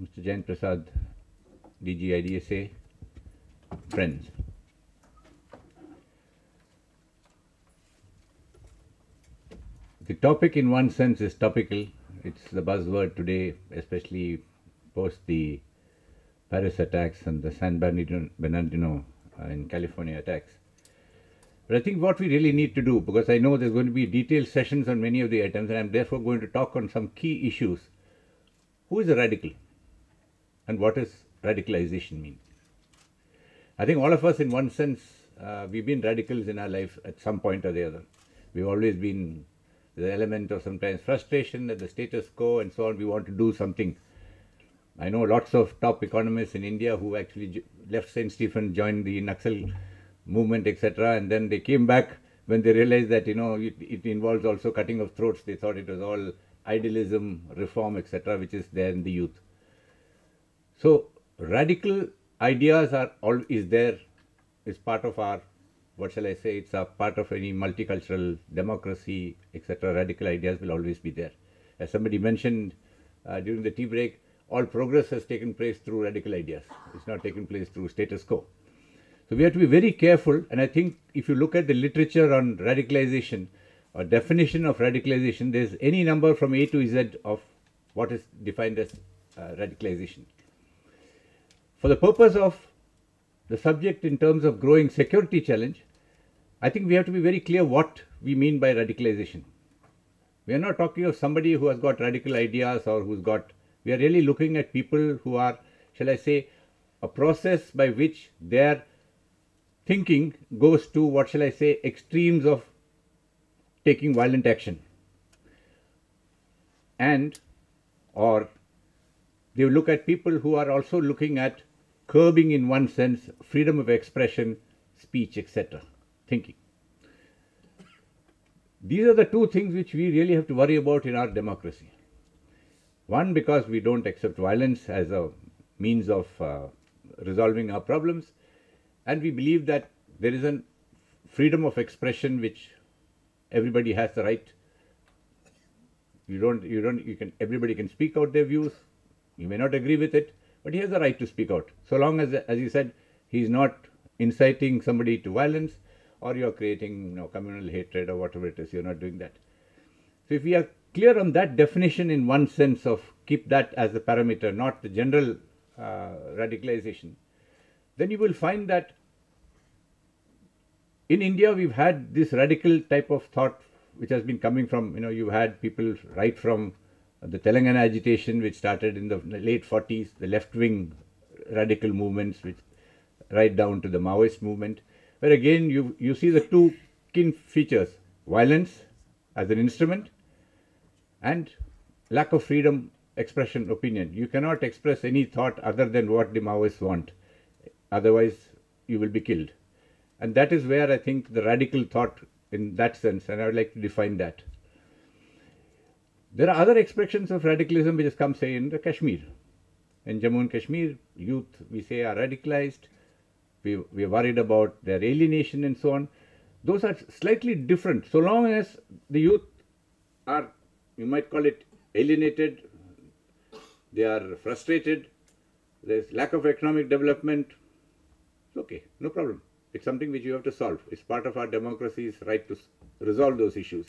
Mr. Jayant Prasad, DG IDSA, friends. The topic, in one sense, is topical. It's the buzzword today, especially post the Paris attacks and the San Bernardino, uh, in California attacks. But I think what we really need to do, because I know there's going to be detailed sessions on many of the items, and I'm therefore going to talk on some key issues. Who is a radical? And what does radicalization mean? I think all of us, in one sense, uh, we've been radicals in our life at some point or the other. We've always been the element of sometimes frustration at the status quo and so on. We want to do something. I know lots of top economists in India who actually left St. Stephen, joined the Naxal movement, etc., and then they came back when they realized that you know it, it involves also cutting of throats. They thought it was all idealism, reform, etc., which is there in the youth. So radical ideas are all is there, is part of our what shall I say? It's a part of any multicultural democracy, etc. Radical ideas will always be there. As somebody mentioned uh, during the tea break, all progress has taken place through radical ideas. It's not taken place through status quo. So we have to be very careful. And I think if you look at the literature on radicalization or definition of radicalization, there's any number from A to Z of what is defined as uh, radicalization. For the purpose of the subject in terms of growing security challenge, I think we have to be very clear what we mean by radicalization. We are not talking of somebody who has got radical ideas or who's got, we are really looking at people who are, shall I say, a process by which their thinking goes to, what shall I say, extremes of taking violent action. And, or they look at people who are also looking at curbing, in one sense, freedom of expression, speech, etc thinking. These are the two things which we really have to worry about in our democracy. One, because we don't accept violence as a means of uh, resolving our problems, and we believe that there is a freedom of expression which everybody has the right. You don't, you don't, you can, everybody can speak out their views. You may not agree with it, but he has the right to speak out. So long as, as you said, he's not inciting somebody to violence, or you're creating you know, communal hatred or whatever it is, you're not doing that. So if we are clear on that definition in one sense of keep that as the parameter, not the general uh, radicalization, then you will find that in India we've had this radical type of thought which has been coming from, you know, you've had people right from the Telangana agitation which started in the late 40s, the left-wing radical movements which right down to the Maoist movement where again you, you see the two key features violence as an instrument and lack of freedom expression opinion. You cannot express any thought other than what the Maoists want, otherwise, you will be killed. And that is where I think the radical thought in that sense, and I would like to define that. There are other expressions of radicalism which has come, say, in the Kashmir. In Jammu and Kashmir, youth, we say, are radicalized we, we are worried about their alienation and so on. Those are slightly different. So long as the youth are, you might call it alienated, they are frustrated, there's lack of economic development, it's okay, no problem. It's something which you have to solve. It's part of our democracy's right to resolve those issues.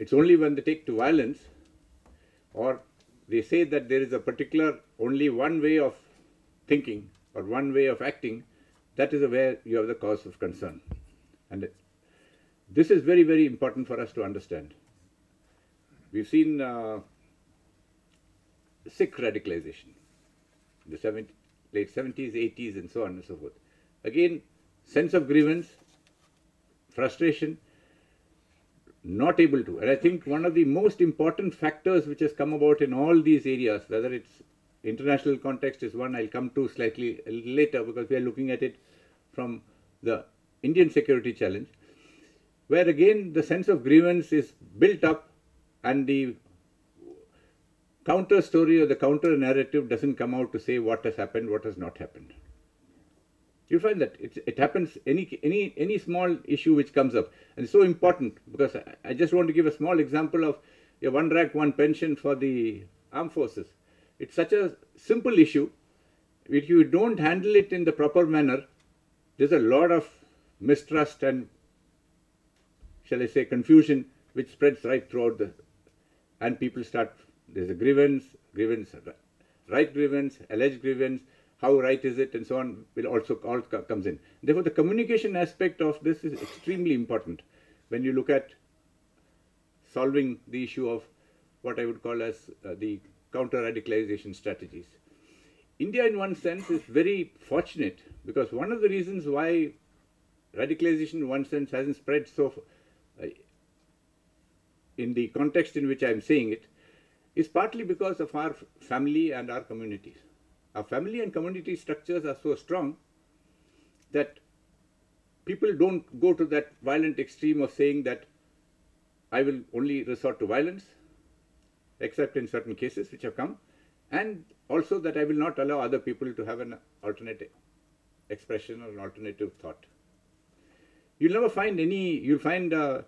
It's only when they take to violence or they say that there is a particular only one way of thinking or one way of acting, that is where you have the cause of concern. And this is very, very important for us to understand. We've seen uh, Sikh radicalization, the 70, late 70s, 80s, and so on and so forth. Again, sense of grievance, frustration, not able to. And I think one of the most important factors which has come about in all these areas, whether it's international context is one I'll come to slightly later because we are looking at it from the Indian security challenge, where again the sense of grievance is built up and the counter story or the counter narrative doesn't come out to say what has happened, what has not happened. You find that it, it happens any any any small issue which comes up, and it's so important because I, I just want to give a small example of a one rank one pension for the armed forces It's such a simple issue. If you don't handle it in the proper manner, there's a lot of mistrust and, shall I say, confusion which spreads right throughout the, and people start, there's a grievance, grievance, right grievance, alleged grievance, how right is it, and so on, will also all comes in. Therefore, the communication aspect of this is extremely important when you look at solving the issue of what I would call as uh, the counter-radicalization strategies. India, in one sense, is very fortunate because one of the reasons why radicalization, in one sense, hasn't spread so uh, in the context in which I'm saying it, is partly because of our family and our communities. Our family and community structures are so strong that people don't go to that violent extreme of saying that I will only resort to violence, except in certain cases which have come, and also that I will not allow other people to have an alternative expression or an alternative thought. You'll never find any, you'll find uh,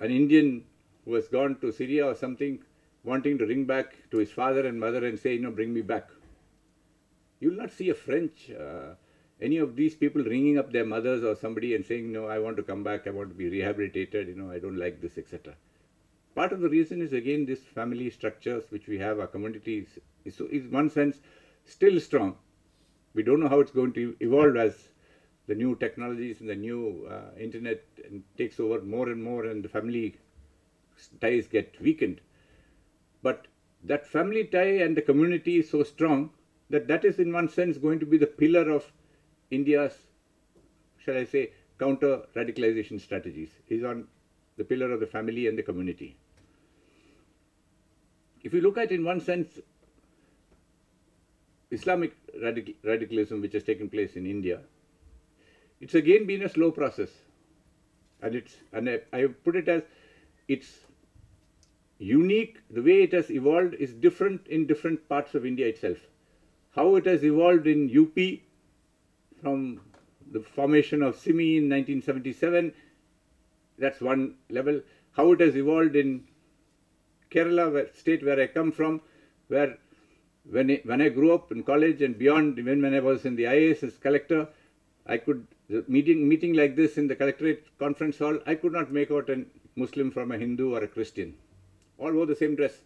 an Indian who has gone to Syria or something wanting to ring back to his father and mother and say, you know, bring me back. You'll not see a French, uh, any of these people ringing up their mothers or somebody and saying, no, I want to come back, I want to be rehabilitated, you know, I don't like this, etc. Part of the reason is again this family structures which we have, our communities, is, is one sense still strong. We don't know how it's going to evolve as the new technologies and the new uh, internet takes over more and more and the family ties get weakened. But that family tie and the community is so strong that that is in one sense going to be the pillar of India's, shall I say, counter radicalization strategies, is on the pillar of the family and the community. If you look at, in one sense, Islamic radical, radicalism which has taken place in India, it's again been a slow process. And it's and I, I put it as it's unique, the way it has evolved is different in different parts of India itself. How it has evolved in UP from the formation of SIMI in 1977, that's one level. How it has evolved in Kerala, where, state where I come from, where when I, when I grew up in college and beyond, even when I was in the IAS as collector, I could, meeting, meeting like this in the collectorate conference hall, I could not make out a Muslim from a Hindu or a Christian. All wore the same dress.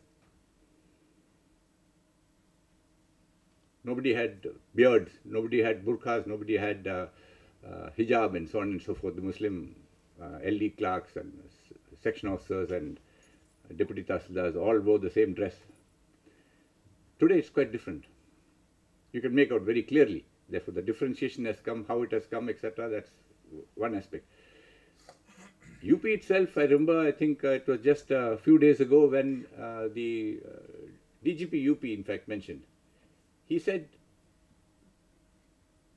Nobody had beards, nobody had burqas, nobody had uh, uh, hijab and so on and so forth. The Muslim uh, LD clerks and section officers and deputy tahsildars all wore the same dress. Today it's quite different. You can make out very clearly. Therefore, the differentiation has come, how it has come, etc. That's one aspect. UP itself, I remember, I think uh, it was just a few days ago when uh, the uh, DGP UP, in fact, mentioned. He said,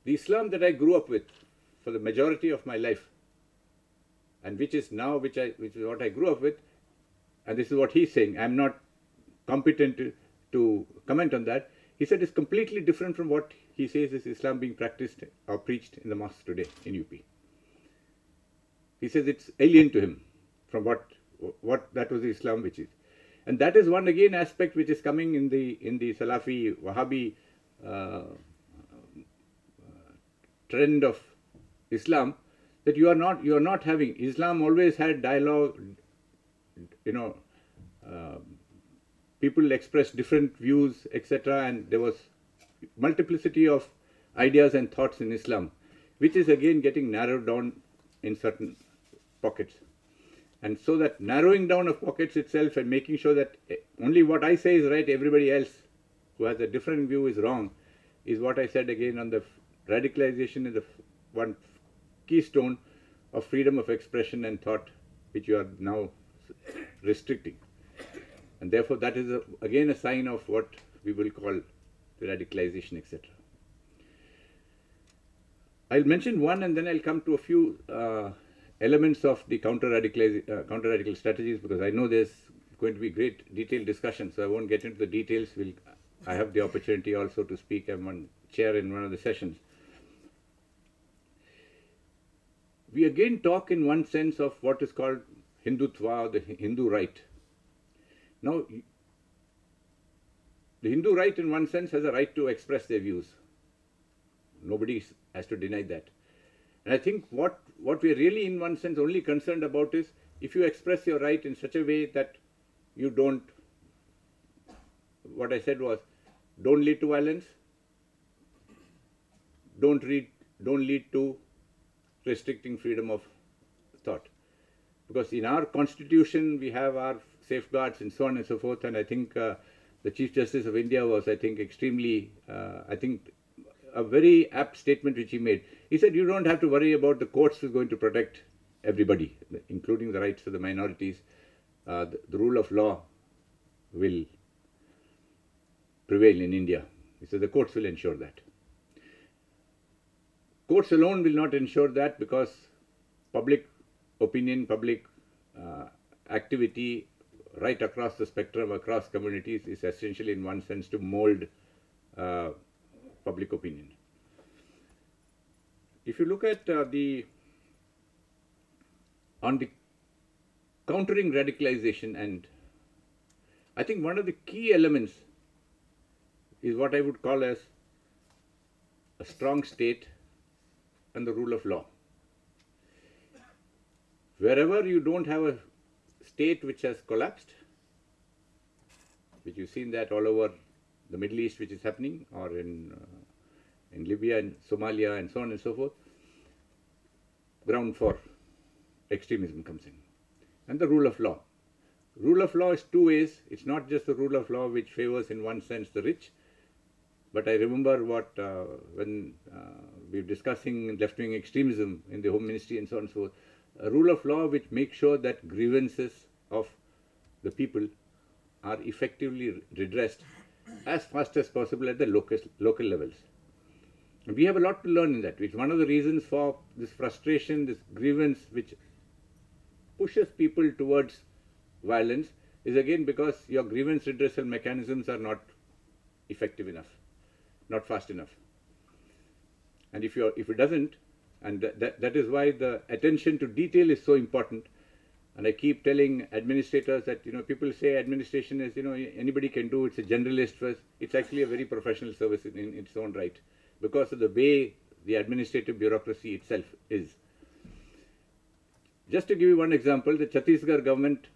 the Islam that I grew up with for the majority of my life, and which is now, which, I, which is what I grew up with, and this is what he's saying, I'm not competent to, to comment on that. He said it's completely different from what he says is Islam being practiced or preached in the mosque today in UP. He says it's alien to him from what what that was the Islam which is. And that is one again aspect which is coming in the in the Salafi Wahhabi trend of Islam that you are not you are not having Islam always had dialogue you know uh, people express different views etc and there was multiplicity of ideas and thoughts in Islam which is again getting narrowed down in certain pockets. And so that narrowing down of pockets itself and making sure that only what I say is right, everybody else who has a different view is wrong, is what I said again on the radicalization is the one keystone of freedom of expression and thought, which you are now restricting. And therefore, that is a, again a sign of what we will call the radicalization, etc. I'll mention one and then I'll come to a few uh, elements of the counter-radical uh, counter strategies because I know there's going to be great detailed discussion, so I won't get into the details. We'll, I have the opportunity also to speak. I'm one chair in one of the sessions. We again talk in one sense of what is called Hindutva, the Hindu right. Now, the Hindu right, in one sense, has a right to express their views. Nobody has to deny that. And I think what, what we're really, in one sense, only concerned about is if you express your right in such a way that you don't, what I said was, don't lead to violence, don't, read, don't lead to restricting freedom of thought. Because in our constitution, we have our safeguards and so on and so forth, and I think uh, the Chief Justice of India was, I think, extremely, uh, I think, a very apt statement which he made. He said, you don't have to worry about the courts is going to protect everybody, including the rights of the minorities. Uh, the, the, rule of law will prevail in India. Said the courts will ensure that. Courts alone will not ensure that because public opinion, public uh, activity right across the spectrum, across communities, is essential in one sense to mold uh, public opinion. If you look at uh, the on the countering radicalization and I think one of the key elements is what I would call as a strong state and the rule of law. Wherever you don't have a state which has collapsed, which you've seen that all over the Middle East, which is happening, or in uh, in Libya and Somalia and so on and so forth, ground for extremism comes in, and the rule of law. Rule of law is two ways. It's not just the rule of law which favors, in one sense, the rich, but I remember what uh, when uh, we were discussing left-wing extremism in the Home Ministry and so on and so forth, a rule of law which makes sure that grievances of the people are effectively redressed as fast as possible at the local, local levels. We have a lot to learn in that, which one of the reasons for this frustration, this grievance, which pushes people towards violence, is again because your grievance redressal mechanisms are not effective enough, not fast enough. And if, you're, if it doesn't, and that, that, is why the attention to detail is so important. And I keep telling administrators that, you know, people say administration is, you know, anybody can do, it's a generalist first. It's actually a very professional service in, in its own right because of the way the administrative bureaucracy itself is. Just to give you one example, the Chhattisgarh government,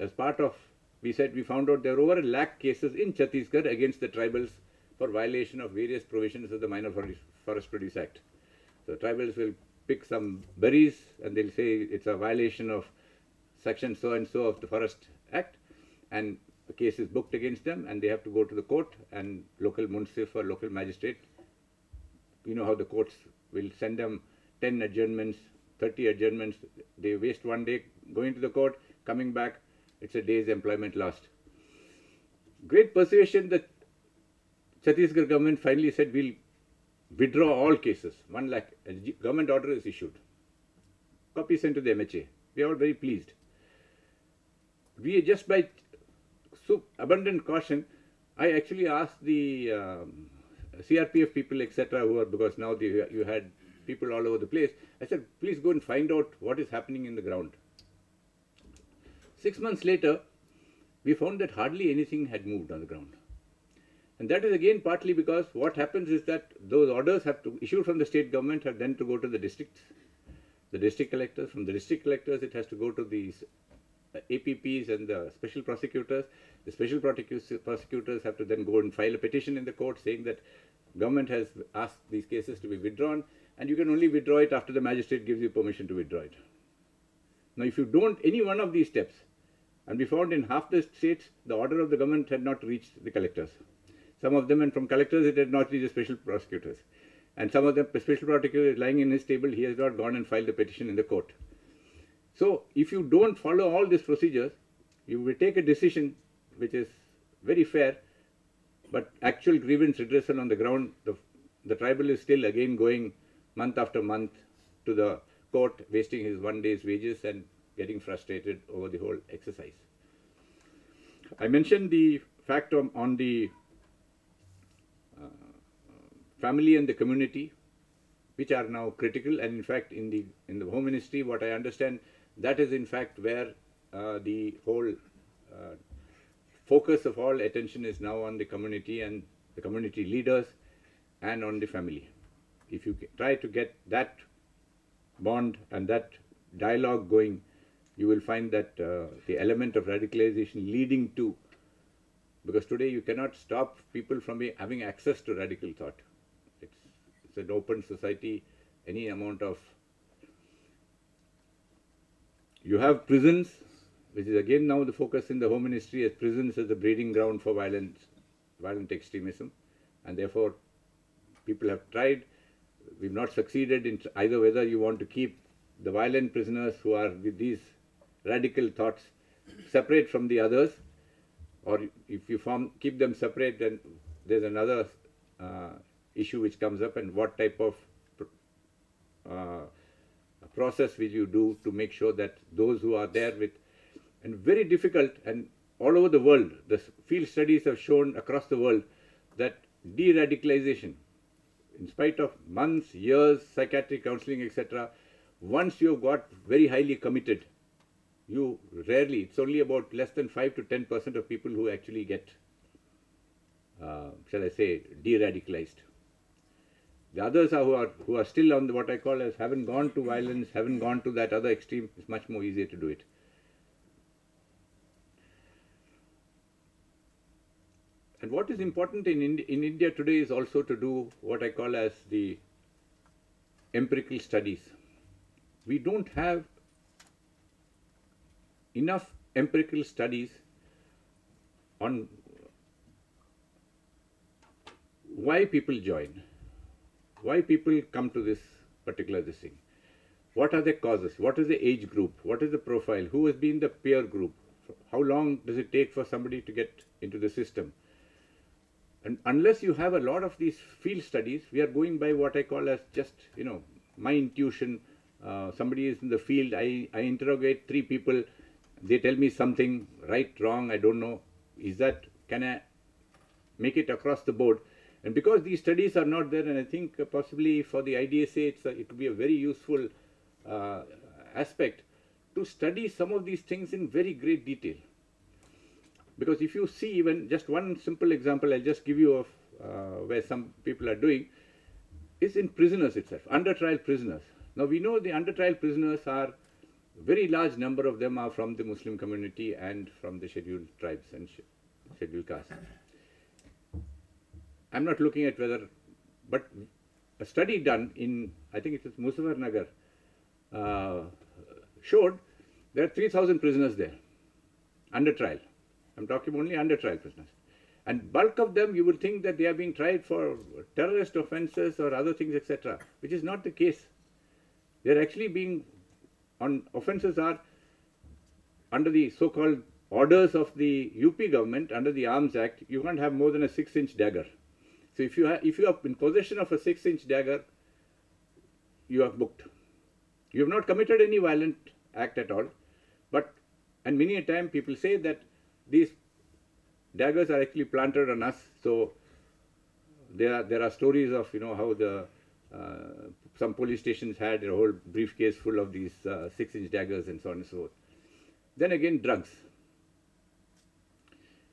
as part of, we said we found out there were over a lakh cases in Chhattisgarh against the tribals for violation of various provisions of the Minor Forest Produce Act. So tribals will pick some berries and they'll say it's a violation of section so and so of the Forest Act and the case is booked against them and they have to go to the court and local munsif or local magistrate, you know how the courts will send them 10 adjournments, 30 adjournments, they waste one day going to the court, coming back, it's a day's employment lost. Great persuasion that Chhattisgarh government finally said we'll withdraw all cases. One lakh, government order is issued. Copy sent to the MHA. We are all very pleased. We just by so abundant caution, I actually asked the um, CRPF people, etc., who are because now you had people all over the place. I said, please go and find out what is happening in the ground. Six months later, we found that hardly anything had moved on the ground. And that is again partly because what happens is that those orders have to issue from the state government have then to go to the districts, the district collectors. From the district collectors, it has to go to these uh, APPs and the special prosecutors. The special prosecutors have to then go and file a petition in the court saying that government has asked these cases to be withdrawn and you can only withdraw it after the magistrate gives you permission to withdraw it. Now, if you don't any one of these steps, and we found in half the states, the order of the government had not reached the collectors. Some of them, and from collectors, it had not reached the special prosecutors. And some of them, the special prosecutor is lying in his table, he has not gone and filed the petition in the court. So, if you don't follow all these procedures, you will take a decision which is very fair, but actual grievance redressal on the ground, the, the tribal is still again going month after month to the court, wasting his one day's wages and getting frustrated over the whole exercise. I mentioned the fact on, on the family and the community, which are now critical. And in fact, in the in the Home Ministry, what I understand, that is in fact where uh, the whole uh, focus of all attention is now on the community and the community leaders and on the family. If you try to get that bond and that dialogue going, you will find that uh, the element of radicalization leading to, because today you cannot stop people from having access to radical thought. An open society, any amount of. You have prisons, which is again now the focus in the Home Ministry as prisons as a breeding ground for violence, violent extremism, and therefore people have tried. We've not succeeded in either whether you want to keep the violent prisoners who are with these radical thoughts separate from the others, or if you form keep them separate, then there's another uh, issue which comes up, and what type of uh, process will you do to make sure that those who are there with and very difficult and all over the world the field studies have shown across the world that de-radicalization in spite of months years psychiatric counseling etc once you have got very highly committed you rarely it's only about less than 5 to 10 percent of people who actually get uh, shall i say de-radicalized the others are who are who are still on the, what i call as haven't gone to violence haven't gone to that other extreme it's much more easier to do it And what is important in, Indi in India today is also to do what I call as the empirical studies. We don't have enough empirical studies on why people join, why people come to this particular this thing. What are the causes? What is the age group? What is the profile? Who has been the peer group? How long does it take for somebody to get into the system? And unless you have a lot of these field studies, we are going by what I call as just, you know, my intuition. Uh, somebody is in the field, I, I interrogate three people, they tell me something, right, wrong, I don't know. Is that, can I make it across the board? And because these studies are not there, and I think possibly for the IDSA, a, it would be a very useful uh, aspect to study some of these things in very great detail. Because if you see even just one simple example, I'll just give you of uh, where some people are doing, is in prisoners itself, under trial prisoners. Now we know the under trial prisoners are, very large number of them are from the Muslim community and from the scheduled tribes and scheduled castes. I'm not looking at whether, but a study done in, I think it was Muzaffarnagar, uh, showed there are 3,000 prisoners there under trial. I'm talking only under trial prisoners. And bulk of them, you would think that they are being tried for terrorist offences or other things, etc., which is not the case. They're actually being on offences are under the so-called orders of the UP government under the Arms Act. You can't have more than a six-inch dagger. So if you have, if you are in possession of a six-inch dagger, you are booked. You have not committed any violent act at all, but and many a time people say that these daggers are actually planted on us. So there are there are stories of you know how the uh, some police stations had a whole briefcase full of these uh, six-inch daggers and so on and so forth. Then again, drugs.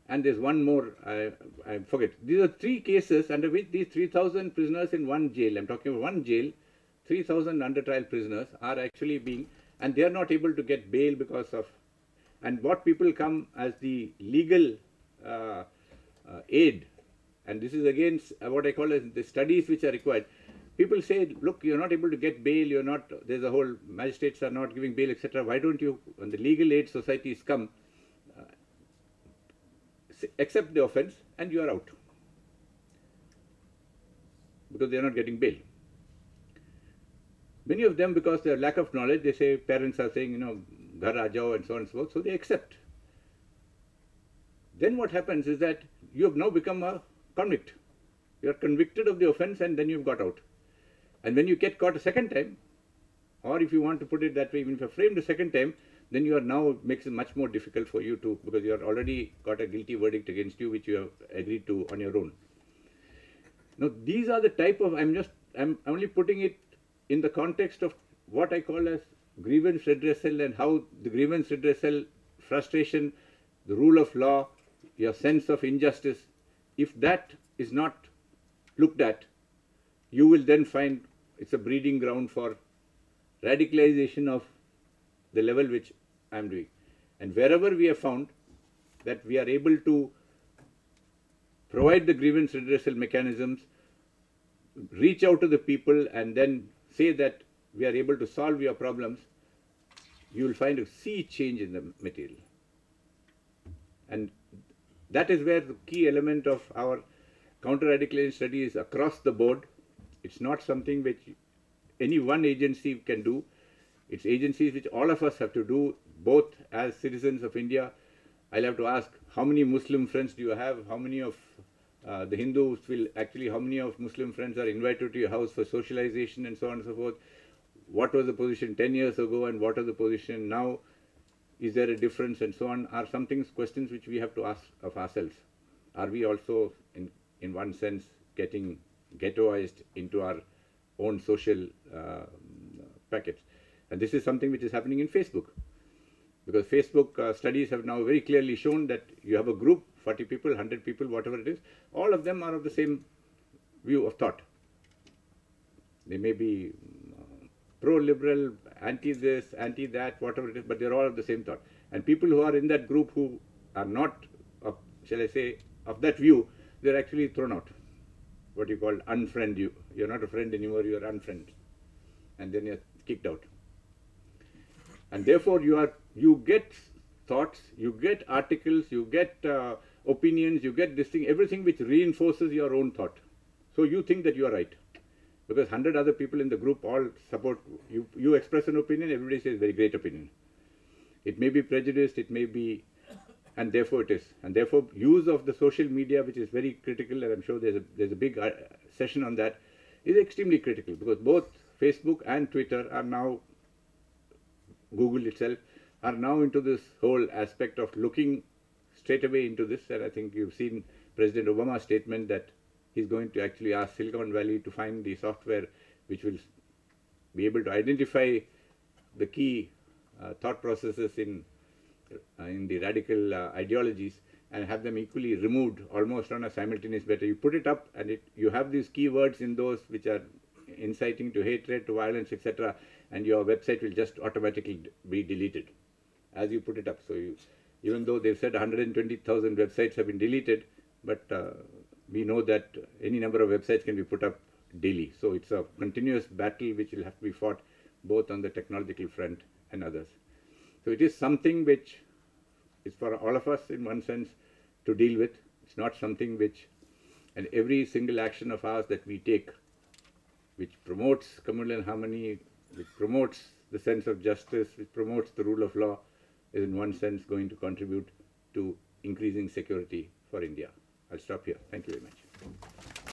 And there's one more, I, I forget. These are three cases under which these 3,000 prisoners in one jail, I'm talking about one jail, 3,000 under trial prisoners are actually being, and they are not able to get bail because of and what people come as the legal uh, uh, aid, and this is again what I call as the studies which are required. People say, look, you're not able to get bail, you're not, there's a whole, magistrates are not giving bail, etc. Why don't you, when the legal aid societies come, accept the offense and you are out? Because they are not getting bail. Many of them, because their lack of knowledge, they say, parents are saying, you know, ghar aa jao and so on and so forth. So they accept. Then what happens is that you have now become a convict. You are convicted of the offense and then you've got out. And when you get caught a second time, or if you want to put it that way, even if you're framed a second time, then you are now makes it much more difficult for you to because you are already got a guilty verdict against you which you have agreed to on your own. Now these are the type of I'm just I'm only putting it in the context of what I call as grievance redressal and how the grievance redressal, frustration, the rule of law, your sense of injustice, if that is not looked at, you will then find it's a breeding ground for radicalization of the level which I am doing. And wherever we have found that we are able to provide the grievance redressal mechanisms, reach out to the people and then say that we are able to solve your problems, you will find a sea change in the material. And that is where the key element of our counter-radicalization study is across the board. It's not something which any one agency can do. It's agencies which all of us have to do, both as citizens of India. I'll have to ask, how many Muslim friends do you have? How many of uh, the Hindus will actually, how many of Muslim friends are invited to your house for socialization and so on and so forth? What was the position 10 years ago and what is the position now? Is there a difference and so on? Are some things questions which we have to ask of ourselves? Are we also, in, in one sense, getting ghettoized into our own social uh, packets? And this is something which is happening in Facebook. Because Facebook uh, studies have now very clearly shown that you have a group, 40 people, 100 people, whatever it is, all of them are of the same view of thought. They may be uh, pro-liberal, anti-this, anti-that, whatever it is, but they're all of the same thought. And people who are in that group who are not, of, shall I say, of that view, they're actually thrown out. What you call unfriend you. You're not a friend anymore, you're unfriend. And then you're kicked out. And therefore you are you get thoughts, you get articles, you get uh, opinions, you get this thing, everything which reinforces your own thought. So you think that you are right. Because 100 other people in the group all support, you, you express an opinion, everybody says very great opinion. It may be prejudiced, it may be, and therefore it is. And therefore use of the social media, which is very critical, and I'm sure there's a, there's a big uh, session on that, is extremely critical because both Facebook and Twitter are now, Google itself, are now into this whole aspect of looking straight away into this. And I think you've seen President Obama's statement that he's going to actually ask Silicon Valley to find the software which will be able to identify the key uh, thought processes in uh, in the radical uh, ideologies and have them equally removed almost on a simultaneous basis. You put it up and it, you have these keywords in those which are inciting to hatred, to violence, etc. And your website will just automatically be deleted as you put it up. So you, even though they've said 120,000 websites have been deleted, but uh, we know that any number of websites can be put up daily. So it's a continuous battle which will have to be fought both on the technological front and others. So it is something which is for all of us in one sense to deal with. It's not something which, and every single action of ours that we take, which promotes communal harmony, which promotes the sense of justice, which promotes the rule of law, is in one sense going to contribute to increasing security for India. I'll stop here. Thank you very much.